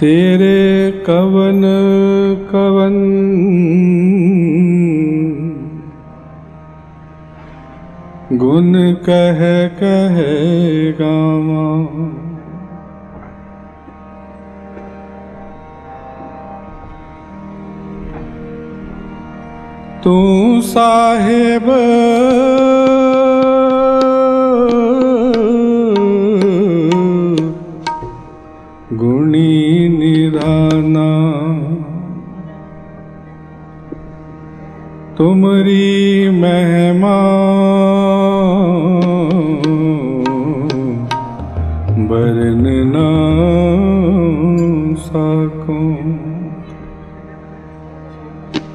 ਤੇਰੇ ਕਵਨ ਕਵਨ ਗੁਣ ਕਹਿ ਕਹਿ ਗਾਵਾਂ। ਤੂੰ ਸਾਹਿਬ निदाना तुमरी महिमा। बरन ना सकूँ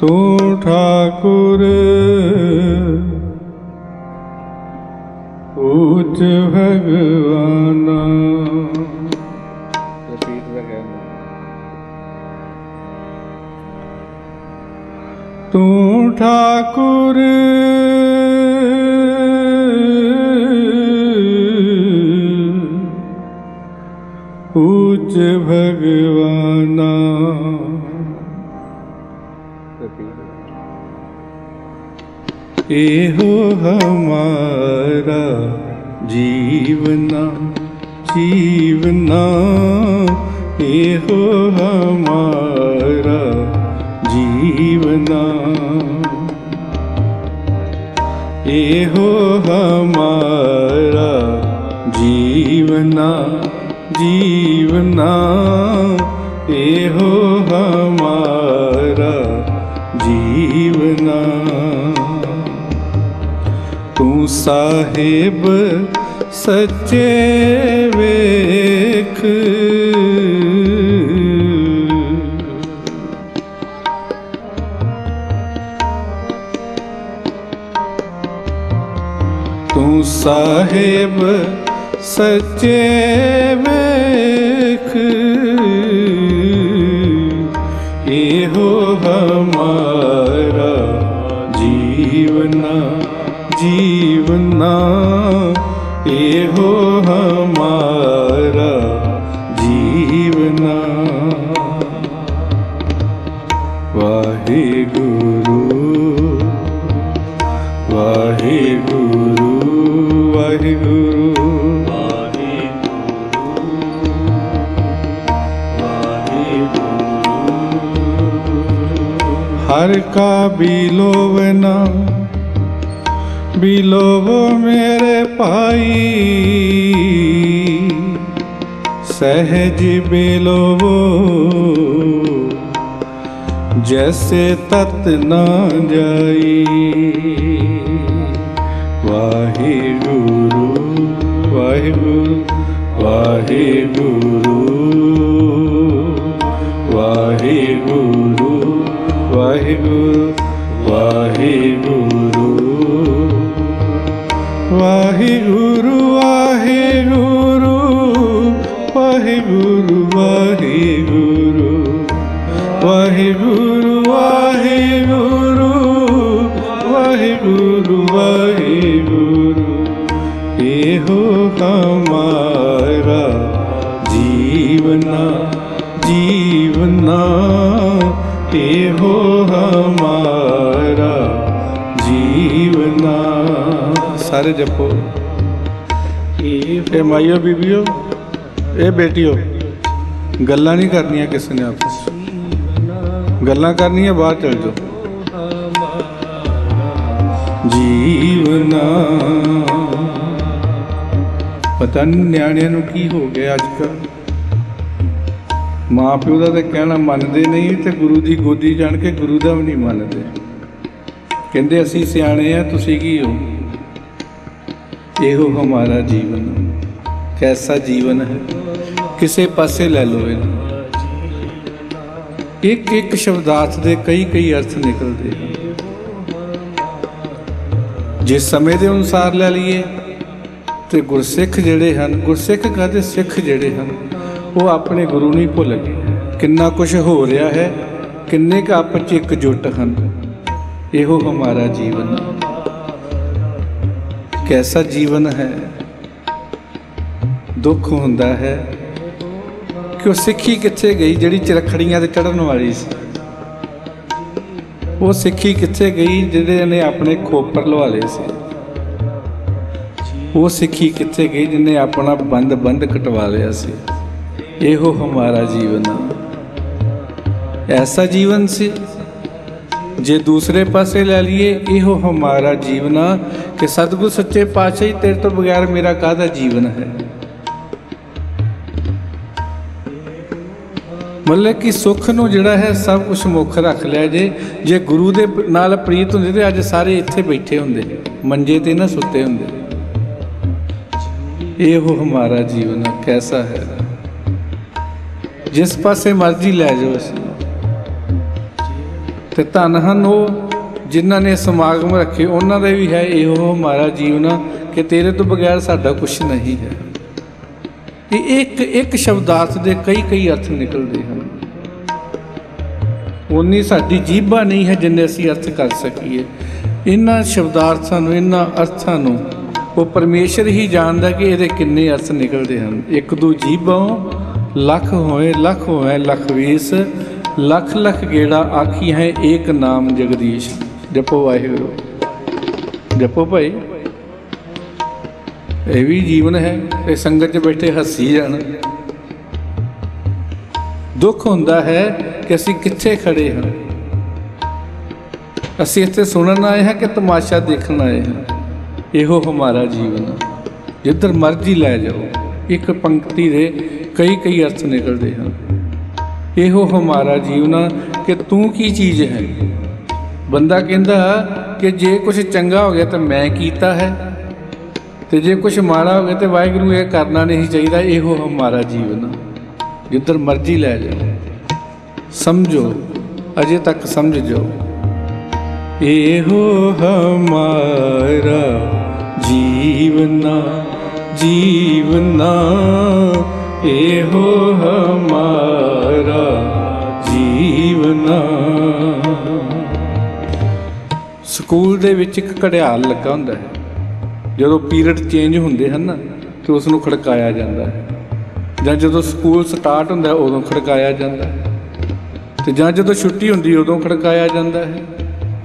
तू ठाकुर ऊच भगवान। ठाकुर। पूज भगवान। एहो हमारा जीवना जीवना। एहो हमारा जीवना। एहो हमारा जीवना जीवना एहो हमारा जीवना ਤੂੰ ਸਾਹਿਬ ਸੱਚੇ ਵੇਖ ਸਾਹਿਬ ਸੱਚੇ ਵੇਖ। ਇਹੋ ਹਮਾਰਾ ਜੀਵਨਾ ਜੀਵਨਾ। हर का बिलोव ना बिलोव मेरे पाई सहज बिलोवो जैसे तत् ना जाई वाहे गुरु वाहे गुरु वाहे गुरु ਵਾਹਿਗੁਰੂ ਵਾਹਿਗੁਰੂ। ਵਾਹਿਗੁਰੂ ਵਾਹਿਗੁਰੂ ਵਾਹਿਗੁਰੂ ਵਾਹਿਗੁਰੂ। ਵਾਹਿਗੁਰੂ ਵਾਹਿਗੁਰੂ ਵਾਹਿਗੁਰੂ ਵਾਹਿਗੁਰੂ। ਇਹੋ ਹਮਾਰਾ ਜੀਵਨਾ ਜੀਵਨਾ। ਇਹੋ ਹਮਾਰਾ ਜੀਵਨਾ। ਸਾਰੇ ਜਪੋ। ਇਹ ਮਾਈਓ ਬੀਬੀਓ, ਇਹ ਬੇਟੀਓ, ਗੱਲਾਂ ਨਹੀਂ ਕਰਨੀਆਂ ਕਿਸੇ ਨੇ ਆਪਸ ਗੱਲਾਂ ਕਰਨੀਆਂ, ਬਾਹਰ ਚਲ ਜਾਓ। ਜੀਵਨਾ। ਪਤਾ ਨਹੀਂ ਨਿਆਣਿਆਂ ਨੂੰ ਕੀ ਹੋ ਗਿਆ ਅੱਜ ਕੱਲ੍ਹ। ਮਾਂ ਪਿਓ ਦਾ ਤਾਂ ਕਹਿਣਾ ਮੰਨਦੇ ਨਹੀਂ ਤੇ ਗੁਰੂ ਦੀ ਗੋਦੀ ਜਾਣ ਕੇ ਗੁਰੂ ਦਾ ਵੀ ਨਹੀਂ ਮੰਨਦੇ। ਕਹਿੰਦੇ ਅਸੀਂ ਸਿਆਣੇ ਆ, ਤੁਸੀਂ ਕੀ ਹੋ? ਇਹੋ ਹਮਾਰਾ ਜੀਵਨ। ਕੈਸਾ ਜੀਵਨ ਹੈ? ਕਿਸੇ ਪਾਸੇ ਲੈ ਲਓ ਇਹਨੂੰ। ਇੱਕ ਇੱਕ ਸ਼ਬਦਾਰਥ ਦੇ ਕਈ ਕਈ ਅਰਥ ਨਿਕਲਦੇ ਹਨ। ਜੇ ਸਮੇਂ ਦੇ ਅਨੁਸਾਰ ਲੈ ਲਈਏ ਤੇ ਗੁਰਸਿੱਖ ਜਿਹੜੇ ਹਨ, ਗੁਰਸਿੱਖ ਕਹਦੇ ਸਿੱਖ ਜਿਹੜੇ ਹਨ? ਉਹ ਆਪਣੇ ਗੁਰੂ ਨਹੀਂ ਭੁੱਲ ਗਏ। ਕਿੰਨਾ ਕੁਝ ਹੋ ਰਿਹਾ ਹੈ, ਕਿੰਨੇ ਕੁ ਆਪਸ 'ਚ ਇਕਜੁੱਟ ਹਨ। ਇਹੋ ਹਮਾਰਾ ਜੀਵਨ ਕੈਸਾ ਜੀਵਨ ਹੈ? ਦੁੱਖ ਹੁੰਦਾ ਹੈ। ਕਿ ਉਹ ਸਿੱਖੀ ਕਿੱਥੇ ਗਈ ਜਿਹੜੀ ਚਰਖੜੀਆਂ ਤੇ ਚੜਨ ਵਾਲੀ ਸੀ? ਉਹ ਸਿੱਖੀ ਕਿੱਥੇ ਗਈ ਜਿਹੜੇ ਨੇ ਆਪਣੇ ਖੋਪਰ ਲਵਾ ਲਏ ਸੀ? ਉਹ ਸਿੱਖੀ ਕਿੱਥੇ ਗਈ ਜਿਹਨੇ ਆਪਣਾ ਬੰਦ ਬੰਦ ਕਟਵਾ ਲਿਆ ਸੀ? ਇਹੋ ਹਮਾਰਾ ਜੀਵਨ ਆ। ਐਸਾ ਜੀਵਨ ਸੀ, ਜੇ ਦੂਸਰੇ ਪਾਸੇ ਲੈ ਲਈਏ, ਇਹੋ ਹਮਾਰਾ ਜੀਵਨ ਆ ਕਿ ਸਤਿਗੁਰ ਸੱਚੇ ਪਾਤਸ਼ਾਹ ਜੀ ਤੇਰੇ ਤੋਂ ਬਗੈਰ ਮੇਰਾ ਕਾਹਦਾ ਜੀਵਨ ਹੈ? ਮਤਲਬ ਕਿ ਸੁੱਖ ਨੂੰ ਜਿਹੜਾ ਹੈ ਸਭ ਕੁਝ ਮੁੱਖ ਰੱਖ ਲਿਆ ਜੇ ਜੇ ਗੁਰੂ ਦੇ ਨਾਲ ਪ੍ਰੀਤ ਹੁੰਦੇ ਤੇ ਅੱਜ ਸਾਰੇ ਇੱਥੇ ਬੈਠੇ ਹੁੰਦੇ, ਮੰਜੇ ਤੇ ਨਾ ਸੁੱਤੇ ਹੁੰਦੇ। ਇਹੋ ਹਮਾਰਾ ਜੀਵਨ ਹੈ ਕੈਸਾ ਹੈ? ਜਿਸ ਪਾਸੇ ਮਰਜ਼ੀ ਲੈ ਜਾਓ ਅਸੀਂ। ਤੇ ਧੰਨ ਹਨ ਉਹ ਜਿਨ੍ਹਾਂ ਨੇ ਸਮਾਗਮ ਰੱਖੇ। ਉਹਨਾਂ ਦੇ ਵੀ ਹੈ ਇਹੋ ਹਮਾਰਾ ਜੀਵਨ ਕਿ ਤੇਰੇ ਤੋਂ ਬਗੈਰ ਸਾਡਾ ਕੁਝ ਨਹੀਂ ਹੈ। ਇਹ ਇੱਕ ਇੱਕ ਸ਼ਬਦਾਰਥ ਦੇ ਕਈ ਕਈ ਅਰਥ ਨਿਕਲਦੇ ਹਨ। ਉਨੀ ਸਾਡੀ ਜੀਭਾ ਨਹੀਂ ਹੈ ਜਿੰਨੇ ਅਸੀਂ ਅਰਥ ਕਰ ਸਕੀਏ। ਇਹਨਾਂ ਸ਼ਬਦਾਰਥਾਂ ਨੂੰ, ਇਹਨਾਂ ਅਰਥਾਂ ਨੂੰ ਉਹ ਪਰਮੇਸ਼ਰ ਹੀ ਜਾਣਦਾ ਕਿ ਇਹਦੇ ਕਿੰਨੇ ਅਰਥ ਨਿਕਲਦੇ ਹਨ। ਇੱਕ ਦੋ ਜੀਭੋਂ ਲੱਖ ਹੋਏ ਲੱਖ ਹੋਏ, ਲੱਖ ਵੀਸ, ਲੱਖ ਲੱਖ ਗੇੜਾ ਆਖੀ ਹੈ ਏਕ ਨਾਮ ਜਗਦੀਸ਼। ਜਪੋ ਵਾਹਿਗੁਰੂ। ਜਪੋ ਭਾਈ। ਇਹ ਵੀ ਜੀਵਨ ਹੈ ਇਹ ਸੰਗਤ 'ਚ ਬੈਠੇ ਹੱਸੀ ਜਾਣ। ਦੁੱਖ ਹੁੰਦਾ ਹੈ ਕਿ ਅਸੀਂ ਕਿੱਥੇ ਖੜੇ ਹਾਂ। ਅਸੀਂ ਇੱਥੇ ਸੁਣਨ ਆਏ ਹਾਂ ਕਿ ਤਮਾਸ਼ਾ ਦੇਖਣ ਆਏ ਹਾਂ। ਇਹੋ ਹਮਾਰਾ ਜੀਵਨ ਜਿੱਧਰ ਮਰਜ਼ੀ ਲੈ ਜਾਓ, ਇੱਕ ਪੰਕਤੀ ਦੇ ਕਈ ਕਈ ਅਰਥ ਨਿਕਲਦੇ ਹਨ। ਇਹੋ ਹਮਾਰਾ ਜੀਵਨ ਕਿ ਤੂੰ ਕੀ ਚੀਜ਼ ਹੈ? ਬੰਦਾ ਕਹਿੰਦਾ ਕਿ ਜੇ ਕੁਝ ਚੰਗਾ ਹੋ ਗਿਆ ਤਾਂ ਮੈਂ ਕੀਤਾ ਹੈ। ਤੇ ਜੇ ਕੁਝ ਮਾੜਾ ਹੋ ਗਿਆ ਤੇ ਵਾਹਿਗੁਰੂ ਇਹ ਕਰਨਾ ਨਹੀਂ ਚਾਹੀਦਾ। ਇਹੋ ਹਮਾਰਾ ਜੀਵਨ ਆ। ਜਿੱਧਰ ਮਰਜ਼ੀ ਲੈ ਜਾਓ ਸਮਝੋ, ਅਜੇ ਤੱਕ ਸਮਝ ਜਾਓ ਇਹੋ ਹਮਾਰਾ ਜੀਵਨਾ ਜੀਵਨਾ ਇਹੋ ਹਮਾਰਾ ਜੀਵਨਾ। ਸਕੂਲ ਦੇ ਵਿੱਚ ਇੱਕ ਘੜਿਆਲ ਲੱਗਾ ਹੁੰਦਾ ਹੈ। ਜਦੋਂ ਪੀਰੀਅਡ ਚੇਂਜ ਹੁੰਦੇ ਹਨ ਨਾ, ਤੇ ਉਸ ਨੂੰ ਖੜਕਾਇਆ ਜਾਂਦਾ ਹੈ। ਜਾਂ ਜਦੋਂ ਸਕੂਲ ਸਟਾਰਟ ਹੁੰਦਾ ਉਦੋਂ ਖੜਕਾਇਆ ਜਾਂਦਾ ਹੈ। ਤੇ ਜਾਂ ਜਦੋਂ ਛੁੱਟੀ ਹੁੰਦੀ ਉਦੋਂ ਖੜਕਾਇਆ ਜਾਂਦਾ ਹੈ।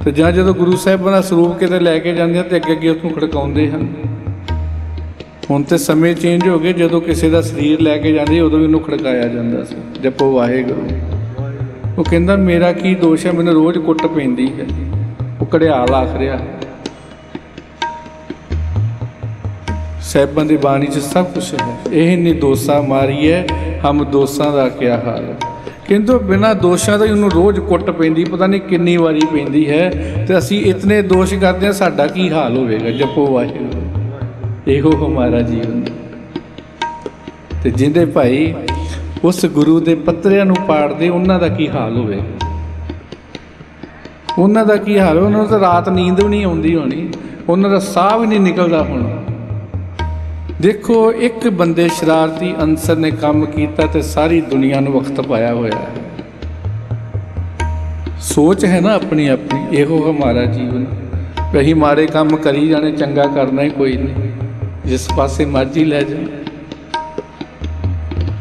ਤੇ ਜਾਂ ਜਦੋਂ ਗੁਰੂ ਸਾਹਿਬਾਂ ਦਾ ਸਰੂਪ ਕਿਤੇ ਲੈ ਕੇ ਜਾਂਦੇ ਆ ਤੇ ਅੱਗੇ ਅੱਗੇ ਉਸਨੂੰ ਖੜਕਾਉਂਦੇ ਹਨ। ਹੁਣ ਤੇ ਸਮੇਂ ਚੇਂਜ ਹੋ ਗਏ, ਜਦੋਂ ਕਿਸੇ ਦਾ ਸਰੀਰ ਲੈ ਕੇ ਜਾਂਦੇ, ਉਦੋਂ ਵੀ ਉਹਨੂੰ ਖੜਕਾਇਆ ਜਾਂਦਾ ਸੀ, ਜਪੋ ਵਾਹਿਗੁਰੂ। ਉਹ ਕਹਿੰਦਾ, ਮੇਰਾ ਕੀ ਦੋਸ਼ ਹੈ? ਮੈਨੂੰ ਰੋਜ਼ ਕੁੱਟ ਪੈਂਦੀ ਹੈ। ਉਹ ਘੜਿਆਲ ਆਖ ਰਿਹਾ। ਹੈ ਸਹਿਬਾਂ ਦੀ ਬਾਣੀ 'ਚ ਸਭ ਕੁਝ ਹੈ। ਇਹ ਨਿਦੋਸਾ ਮਾਰੀਏ ਹਮ ਦੋਸਾਂ ਦਾ ਕਿਆ ਹਾਲ ਹੈ? ਕਿੰਤੂ ਬਿਨਾਂ ਦੋਸ਼ਾਂ ਤੋਂ ਹੀ ਉਹਨੂੰ ਰੋਜ਼ ਕੁੱਟ ਪੈਂਦੀ, ਪਤਾ ਨਹੀਂ ਕਿੰਨੀ ਵਾਰੀ ਪੈਂਦੀ ਹੈ ਤੇ ਅਸੀਂ ਇਤਨੇ ਦੋਸ਼ ਕਰਦੇ ਹਾਂ, ਸਾਡਾ ਕੀ ਹਾਲ ਹੋਵੇਗਾ? ਜਪੋ ਵਾਹਿਗੁਰੂ। ਇਹੋ ਹਮਾਰਾ ਜੀਵਨ। ਤੇ ਜਿਹਦੇ ਭਾਈ ਉਸ ਗੁਰੂ ਦੇ ਪੱਤਰਿਆਂ ਨੂੰ ਪਾੜਦੇ ਉਹਨਾਂ ਦਾ ਕੀ ਹਾਲ ਹੋਵੇ? ਉਹਨਾਂ ਦਾ ਕੀ ਹਾਲ ਉਹਨਾਂ ਨੂੰ ਤਾਂ ਰਾਤ ਨੀਂਦ ਵੀ ਨਹੀਂ ਆਉਂਦੀ ਹੋਣੀ। ਉਹਨਾਂ ਦਾ ਸਾਹ ਵੀ ਨਹੀਂ ਨਿਕਲਦਾ ਹੋਣਾ। ਦੇਖੋ, ਇੱਕ ਬੰਦੇ ਸ਼ਰਾਰਤੀ ਅਨਸਰ ਨੇ ਕੰਮ ਕੀਤਾ ਤੇ ਸਾਰੀ ਦੁਨੀਆ ਨੂੰ ਵਕਤ ਪਾਇਆ ਹੋਇਆ ਹੈ। ਸੋਚ ਹੈ ਨਾ ਆਪਣੀ ਆਪਣੀ, ਇਹੋ ਹਮਾਰਾ ਜੀਵਨ। ਵੀ ਅਸੀਂ ਮਾੜੇ ਕੰਮ ਕਰੀ ਜਾਣੇ, ਚੰਗਾ ਕਰਨਾ ਹੀ ਕੋਈ ਨਹੀਂ। ਜਿਸ ਪਾਸੇ ਮਰਜ਼ੀ ਲੈ ਜਾ।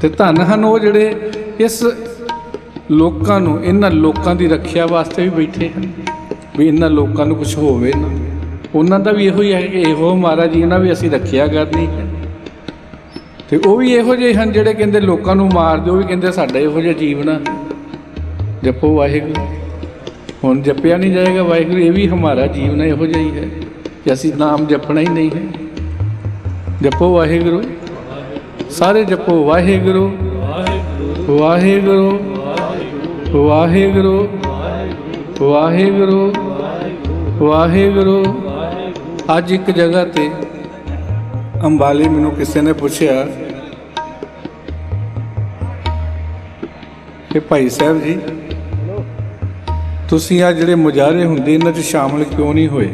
ਤੇ ਧੰਨ ਹਨ ਉਹ ਜਿਹੜੇ ਇਸ ਲੋਕਾਂ ਨੂੰ, ਇਹਨਾਂ ਲੋਕਾਂ ਦੀ ਰੱਖਿਆ ਵਾਸਤੇ ਵੀ ਬੈਠੇ ਹਨ। ਵੀ ਇਹਨਾਂ ਲੋਕਾਂ ਨੂੰ ਕੁਝ ਹੋਵੇ ਨਾ। ਉਹਨਾਂ ਦਾ ਵੀ ਇਹੋ ਹੀ ਹੈ ਕਿ ਇਹੋ ਮਹਾਰਾਜ ਜੀ, ਇਹਨਾਂ ਵੀ ਅਸੀਂ ਰੱਖਿਆ ਕਰਨੀ ਹੈ। ਤੇ ਉਹ ਵੀ ਇਹੋ ਜਿਹੇ ਹਨ ਜਿਹੜੇ ਕਹਿੰਦੇ ਲੋਕਾਂ ਨੂੰ ਮਾਰ ਦਿਓ ਵੀ ਕਹਿੰਦੇ ਸਾਡਾ ਇਹੋ ਜਿਹਾ ਜੀਵਨ ਜਪੋ ਵਾਹਿਗੁਰੂ। ਹੁਣ ਜਪਿਆ ਨਹੀਂ ਜਾਏਗਾ ਵਾਹਿਗੁਰੂ, ਇਹ ਵੀ ਹਮਾਰਾ ਜੀਵਨ ਇਹੋ ਜਿਹਾ ਹੀ ਹੈ ਕਿ ਅਸੀਂ ਨਾਮ ਜਪਣਾ ਹੀ ਨਹੀਂ ਹੈ। ਜਪੋ ਵਾਹਿਗੁਰੂ। ਸਾਰੇ ਜਪੋ ਵਾਹਿਗੁਰੂ। ਵਾਹਿਗੁਰੂ। ਵਾਹਿਗੁਰੂ। ਵਾਹਿਗੁਰੂ। ਵਾਹਿਗੁਰੂ। ਅੱਜ ਇੱਕ ਜਗ੍ਹਾ ਤੇ ਅੰਬਾਲੇ ਮੈਨੂੰ ਕਿਸੇ ਨੇ ਪੁੱਛਿਆ ਕਿ ਭਾਈ ਸਾਹਿਬ ਜੀ, ਤੁਸੀਂ ਆ ਜਿਹੜੇ ਮੁਜਾਰੇ ਹੁੰਦੇ, ਇਹਨਾਂ 'ਚ ਸ਼ਾਮਲ ਕਿਉਂ ਨਹੀਂ ਹੋਏ?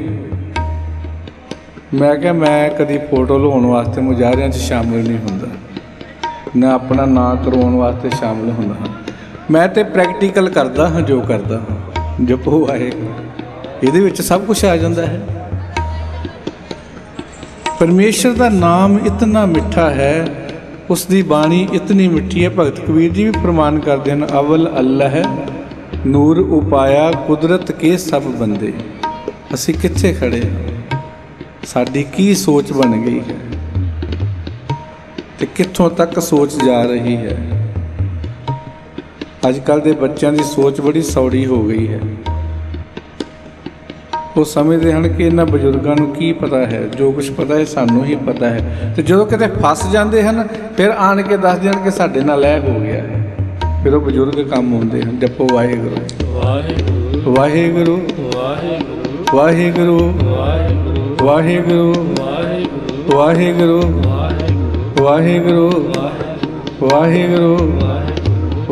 ਮੈਂ ਕਿਹਾ ਮੈਂ ਕਦੀ ਫੋਟੋ ਲਵਾਉਣ ਵਾਸਤੇ ਮੁਜ਼ਾਹਰਿਆਂ 'ਚ ਸ਼ਾਮਿਲ ਨਹੀਂ ਹੁੰਦਾ। ਨਾ ਆਪਣਾ ਨਾਂ ਕਰਵਾਉਣ ਵਾਸਤੇ ਸ਼ਾਮਿਲ ਹੁੰਦਾ ਹਾਂ। ਮੈਂ ਤੇ ਪ੍ਰੈਕਟੀਕਲ ਕਰਦਾ ਹਾਂ, ਜੋ ਕਰਦਾ ਹਾਂ ਜਪੋ ਵਾਹਿਗੁਰੂ ਇਹਦੇ ਵਿੱਚ ਸਭ ਕੁਝ ਆ ਜਾਂਦਾ ਹੈ। ਪਰਮੇਸ਼ਰ ਦਾ ਨਾਮ ਇਤਨਾ ਮਿੱਠਾ ਹੈ ਉਸ ਦੀ ਬਾਣੀ ਇਤਨੀ ਮਿੱਠੀ ਹੈ। ਭਗਤ ਕਬੀਰ ਜੀ ਵੀ ਪ੍ਰਮਾਨ ਕਰਦੇ ਹਨ, ਅਵਲ ਅੱਲਾ ਨੂਰ ਉਪਾਇਆ, ਕੁਦਰਤ ਕੇ ਸਭ ਬੰਦੇ। ਅਸੀਂ ਕਿੱਥੇ ਖੜੇ ਹਾਂ? ਸਾਡੀ ਕੀ ਸੋਚ ਬਣ ਗਈ ਹੈ? ਤੇ ਕਿੱਥੋਂ ਤੱਕ ਸੋਚ ਜਾ ਰਹੀ ਹੈ? ਅੱਜ ਕੱਲ ਦੇ ਬੱਚਿਆਂ ਦੀ ਸੋਚ ਬੜੀ ਸੌੜੀ ਹੋ ਗਈ ਹੈ। ਉਹ ਸਮਝਦੇ ਹਨ ਕਿ ਇਹਨਾਂ ਬਜ਼ੁਰਗਾਂ ਨੂੰ ਕੀ ਪਤਾ ਹੈ? ਜੋ ਕੁਝ ਪਤਾ ਹੈ ਸਾਨੂੰ ਹੀ ਪਤਾ ਹੈ। ਤੇ ਜਦੋਂ ਕਿਤੇ ਫਸ ਜਾਂਦੇ ਹਨ ਫਿਰ ਆਣ ਕੇ ਦੱਸ ਦੇਣ ਕਿ ਸਾਡੇ ਨਾਲ ਇਹ ਹੋ ਗਿਆ ਹੈ। ਫਿਰ ਉਹ ਬਜ਼ੁਰਗ ਕੰਮ ਹੁੰਦੇ ਹਨ। ਜਪੋ ਵਾਹਿਗੁਰੂ। ਵਾਹਿਗੁਰੂ। ਵਾਹਿਗੁਰੂ। ਵਾਹਿਗੁਰੂ। ਵਾਹਿਗੁਰੂ। ਵਾਹਿਗੁਰੂ ਵਾਹਿਗੁਰੂ ਵਾਹਿਗੁਰੂ ਵਾਹਿਗੁਰੂ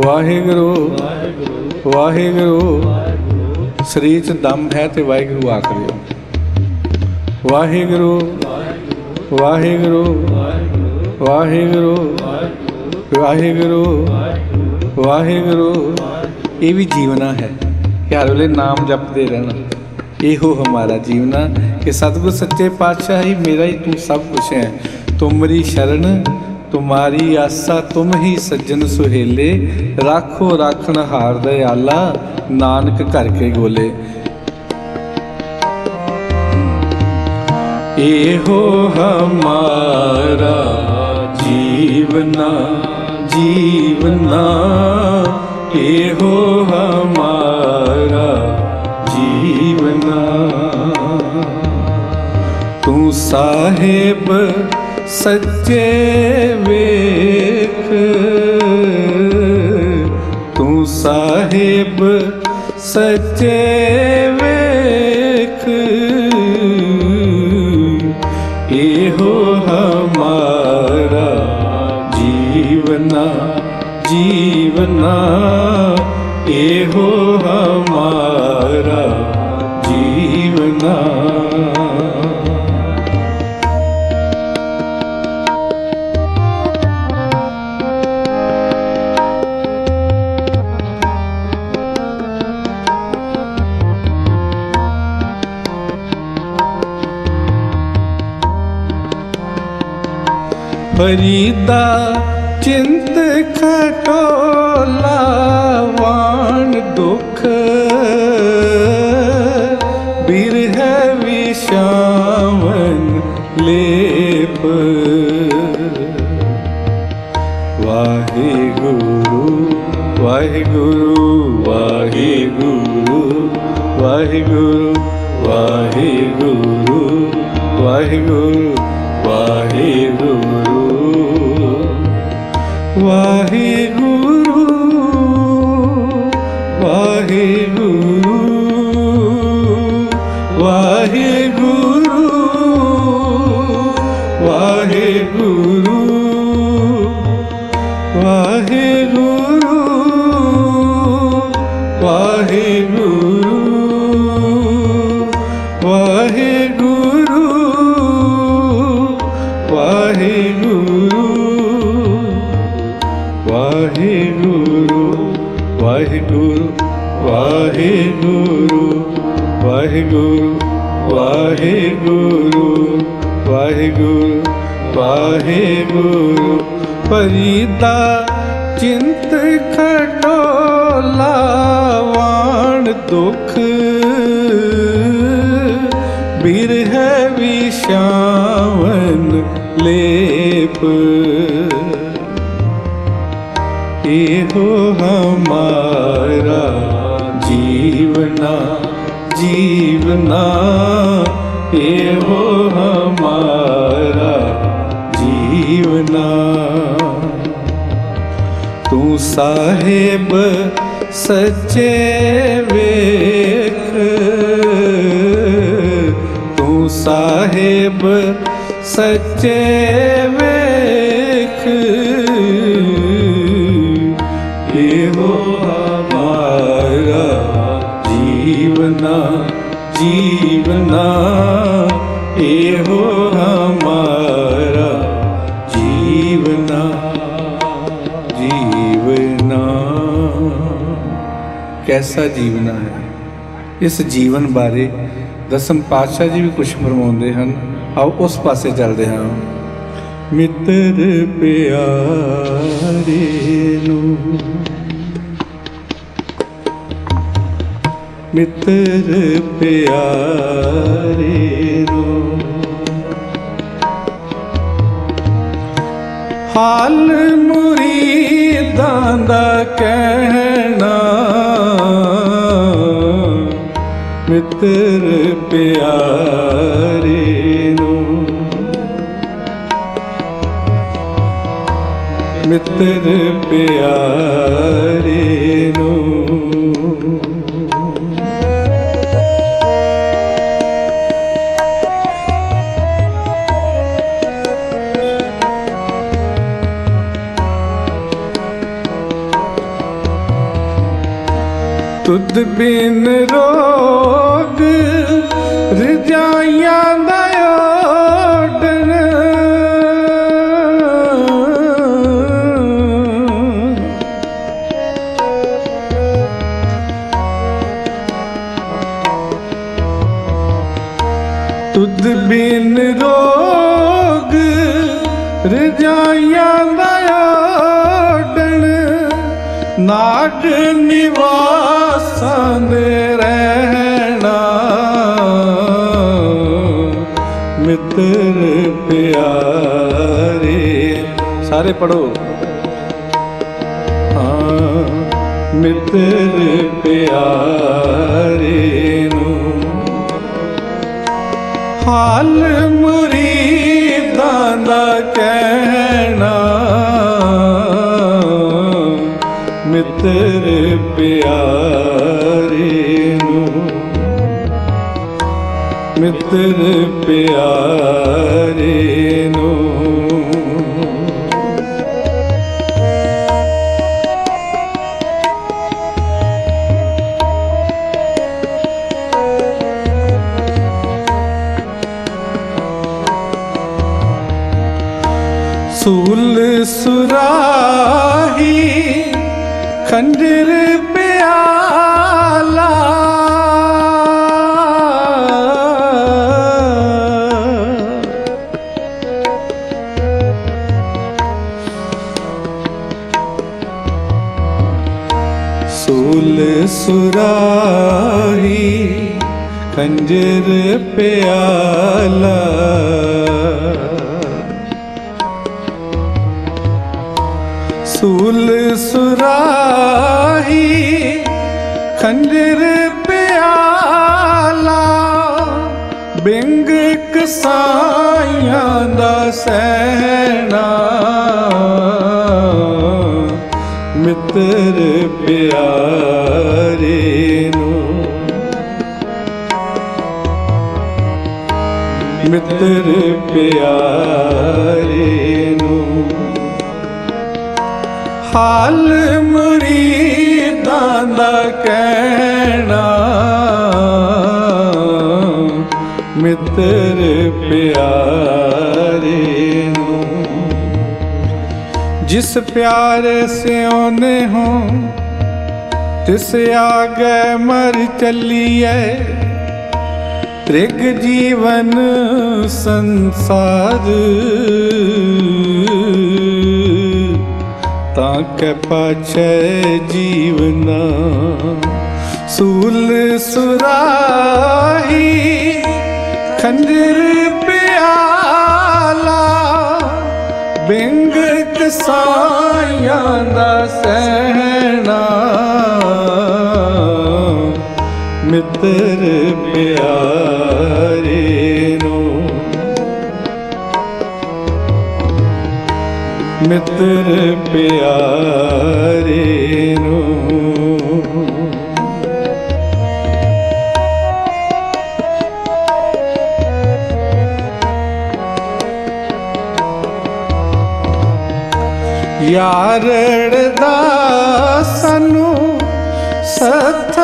ਵਾਹਿਗੁਰੂ ਵਾਹਿਗੁਰੂ। ਸਰੀਰ 'ਚ ਦਮ ਹੈ ਤੇ ਵਾਹਿਗੁਰੂ ਆਖ ਲਿਓ ਵਾਹਿਗੁਰੂ ਵਾਹਿਗੁਰੂ ਵਾਹਿਗੁਰੂ ਵਾਹਿਗੁਰੂ ਵਾਹਿਗੁਰੂ। ਇਹ ਵੀ ਜੀਵਨਾ ਹੈ। ਕਿ ਹਰ ਵੇਲੇ ਨਾਮ ਜਪਦੇ ਰਹਿਣਾ। ਇਹੋ ਹਮਾਰਾ ਜੀਵਨਾ ਕਿ ਸਤਿਗੁਰ ਸੱਚੇ ਪਾਤਸ਼ਾਹ ਹੀ ਮੇਰਾ ਹੀ ਤੂੰ ਸਭ ਕੁਛ ਹੈ। ਤੁਮਰੀ ਸ਼ਰਨ, ਤੁਮਾਰੀ ਆਸਾ, ਤੁਮ ਹੀ ਸੱਜਣ ਸੁਹੇਲੇ, ਰਾਖੋ ਰਾਖਣ ਹਾਰ ਦਇਆਲਾ ਨਾਨਕ ਘਰ ਕੇ ਗੋਲੇ। ਇਹੋ ਹਮਾਰਾ ਜੀਵਨਾ ਜੀਵਨਾ, ਇਹੋ ਹਮਾਰਾ ਜੀਵਨਾ। ਤੂੰ ਸਾਹਿਬ ਸੱਚੇ ਵੇਖ। ਤੂੰ ਸਾਹਿਬ ਸੱਚੇ ਵੇਖ। ਇਹੋ ਹਮਾਰਾ ਜੀਵਨਾ ਜੀਵਨਾ। ਇਹੋ ਹਮਾਰਾ ਜੀਵਨਾ ਫਰੀਦਾ ਚਿੰਤ ਖਟੋਲਾ ਵਾਣ ਦੁਖ। ਵਿਸ਼ਾਵਨ ਲੇਪ। ਵਾਹਿਗੁਰੂ ਵਾਹਿਗੁਰੂ ਵਾਹਿਗੁਰੂ ਵਾਹਿਗੁਰੂ ਵਾਹਿਗੁਰੂ ਵਾਹਿਗੁਰੂ ਵਾਹਿਗੁਰੂ। ਵਾਹਿਗੁਰੂ ਵਾਹਿਗੁਰੂ ਵਾਹਿਗੁਰੂ ਵਾਹਿਗੁਰੂ ਵਾਹਿਗੁਰੂ ਵਾਹਿਗੁਰੂ ਵਾਹਿਗੁਰੂ ਵਾਹਿਗੁਰੂ ਵਾਹਿਗੁਰੂ ਵਾਹਿਗੁਰੂ ਵਾਹਿਗੁਰੂ ਵਾਹਿਗੁਰੂ ਪਰੀਦਾ ਦੁਖ। ਬਿਰਹਿ ਵਿਸ਼ਾਵਨ ਲੇਪ। ਇਹੋ ਹਮਾਰਾ ਜੀਵਨਾ ਜੀਵਨਾ। ਇਹੋ ਹਮਾਰਾ ਜੀਵਨਾ। ਤੂੰ ਸਾਹਿਬ ਸੱਚੇ ਵੇਖ। ਤੂੰ ਸਾਹਿਬ ਸੱਚੇ ਕੈਸਾ ਜੀਵਨਾ ਹੈ? ਇਸ ਜੀਵਨ ਬਾਰੇ ਦਸਮ ਪਾਤਸ਼ਾਹ ਜੀ ਵੀ ਕੁਝ ਫਰਮਾਉਂਦੇ ਹਨ। ਆਓ ਉਸ ਪਾਸੇ ਚੱਲਦੇ ਹਾਂ। ਮਿੱਤਰ ਪਿਆਰੇ ਨੂੰ। ਮਿੱਤਰ ਪਿਆਰੇ ਨੂੰ। ਹਾਲ ਮੁਰੀਦਾਂ ਦਾ ਕਹਿਣਾ ਮਿੱਤਰ ਪਿਆਰੇ ਨੂੰ। ਮਿੱਤਰ ਪਿਆਰੇ ਨਾਗ ਨਿਵਾਸਾਂ ਦੇ ਰਹਿਣਾ। ਮਿੱਤਰ ਪਿਆਰੇ, ਸਾਰੇ ਪੜੋ ਹਾਂ, ਮਿੱਤਰ ਪਿਆਰੇ ਨੂੰ। ਹਾਲ ਮੁਰੀਦਾਂ ਦਾ ਕਹਿਣਾ ਮਿੱਤਰ ਪਿਆਰੇ ਨੂੰ। ਮਿੱਤਰ ਪਿਆਰੇ ਨੂੰ। ਖੰਜਰ ਪਿਆਲਾ। ਸੂਲ ਸੁਰਾਹੀ ਖੰਜਰ ਪਿਆਲਾ। ਬਿੰਗ ਕਸਾਈਆਂ ਦਾ ਸਹਿਣਾ ਮਿੱਤਰ ਪਿਆਰੇ। ਮਿੱਤਰ ਪਿਆਰੇ ਨੂੰ। ਹਾਲ ਮੁਰੀਦਾਂ ਦਾ ਕਹਿਣਾ, ਮਿੱਤਰ ਪਿਆਰੇ ਨੂੰ। ਜਿਸ ਪਿਆਰੇ ਸਿਉਨੇ ਹੋ, ਤਿਸ ਆਗੇ ਮਰ ਚੱਲੀਏ ਤ੍ਰਿਗ ਜੀਵਨ ਸੰਸਾਰ। ਤਾਂ ਕੈ ਪਾਛੈ ਜੀਵਨਾ ਸੂਲ ਸੁਰਾਹੀ, ਖੰਜਰ ਪਿਆਲਾ ਬਿੰਗ ਕਸਾਈਆਂ ਦਾ ਸਹਿਣਾ। ਮਿੱਤਰ ਪਿਆਰੇ ਨੂੰ। ਮਿੱਤਰ ਪਿਆਰੇ ਨੂੰ। ਯਾਰੜ ਦਾ ਸਾਨੂੰ ਸਥ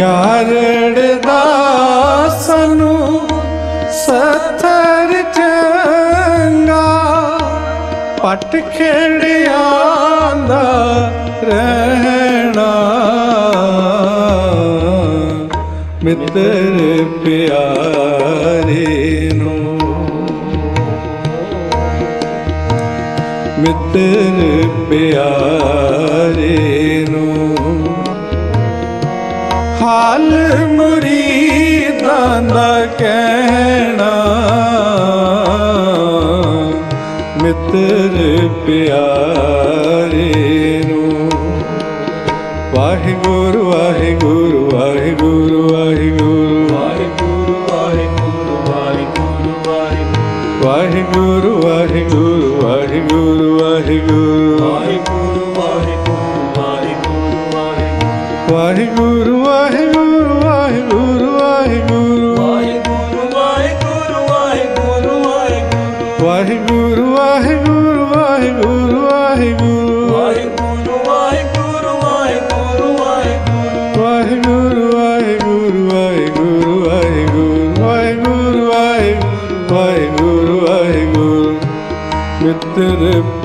ਯਾਰੜ ਸਾਨੂੰ ਸਥਰ ਚੰਗਾ ਪਟ ਖੇੜਿਆਂ ਦਾ ਰਹਿਣਾ। ਮਿੱਤਰ ਪਿਆਰੇ ਨੂੰ ਮਿੱਤਰ ਪਿਆਰੇ ਨੂੰ ਹਾਲ ਮੁਰੀਦਾਂ ਦਾ ਕਹਿਣਾ। ਮਿੱਤਰ ਪਿਆਰੇ ਨੂੰ। ਵਾਹਿਗੁਰੂ ਵਾਹਿਗੁਰੂ ਵਾਹਿਗੁਰੂ ਵਾਹਿਗੁਰੂ। ਵਾਹਿਗੁਰੂ ਵਾਹਿਗੁਰੂ ਵਾਹਿਗੁਰੂ ਵਾਹਿਗੁਰੂ। ਵਾਹਿਗੁਰੂ ਵਾਹਿਗੁਰੂ ਵਾਹਿਗੁਰੂ ਵਾਹਿਗੁਰੂ। ਵਾਹਿਗੁਰੂ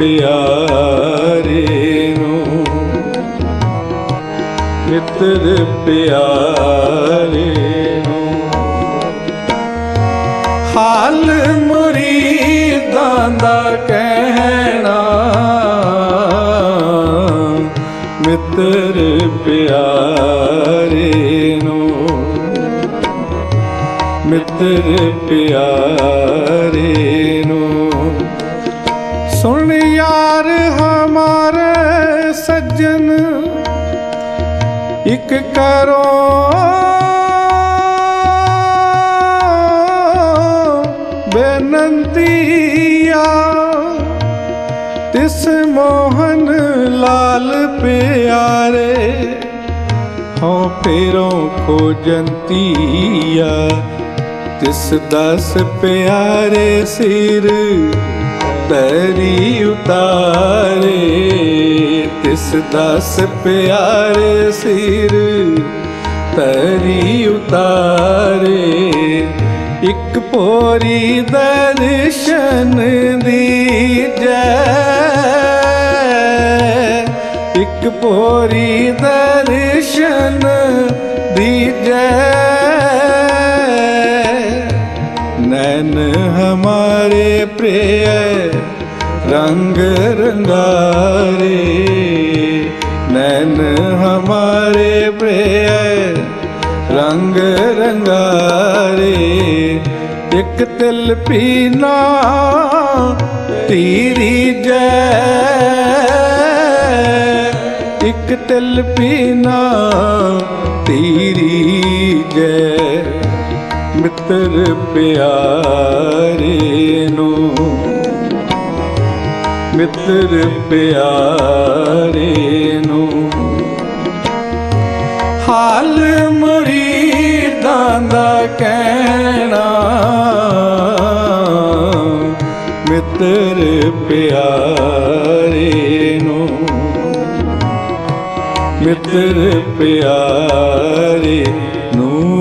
ਪਿਆਰੇ ਨੂੰ। ਮਿੱਤਰ ਪਿਆਰੇ ਨੂੰ। ਹਾਲ ਮੁਰੀਦਾਂ ਦਾ ਕਹਿਣਾ, ਮਿੱਤਰ ਪਿਆਰੇ ਨੂੰ। ਮਿੱਤਰ ਪਿਆਰੇ ਨੂੰ ਸੁਣ ਯਾਰ ਹਮਾਰੇ ਸੱਜਣ, ਇੱਕ ਕਰੋ। ਬੇਨੰਤੀਆ ਤਿਸ ਮੋਹਨ ਲਾਲ ਪਿਆਰੇ ਹਉ ਫੇਰੋਂ ਖੋਜੰਤੀਆ ਤਿਸ ਦਸ ਪਿਆਰੇ ਸਿਰ। ਤਰੀ ਉਤਾਰੇ, ਤਿਸ ਦਸ ਪਿਆਰੇ ਸਿਰ। ਤਰੀ ਉਤਾਰੇ, ਇੱਕ ਪੋਰੀ ਦਰਸ਼ਨ ਦੀਜੈ ਇੱਕ ਪੋਰੀ ਦਰਸ਼ਨ ਦੀਜੈ ਨੈਣ ਰੰਗ ਰੰਗਾਰੇ ਨੈਣ ਹਮਾਰੇ ਪ੍ਰਿਯ ਰੰਗ ਰੰਗਾਰੇ ਇੱਕ ਤਿਲ ਪੀਨਾ ਤੀਰੀ ਜੈ। ਇੱਕ ਤਿਲ ਪੀਨਾ ਤੀਰੀ ਜੈ, ਮਿੱਤਰ ਪਿਆਰੇ। ਮਿੱਤਰ ਪਿਆਰੇ ਨੂੰ। ਹਾਲ ਮੁਰੀਦਾਂ ਦਾ ਕਹਿਣਾ ਮਿੱਤਰ ਪਿਆਰੇ ਨੂੰ। ਮਿੱਤਰ ਪਿਆਰੇ ਨੂੰ।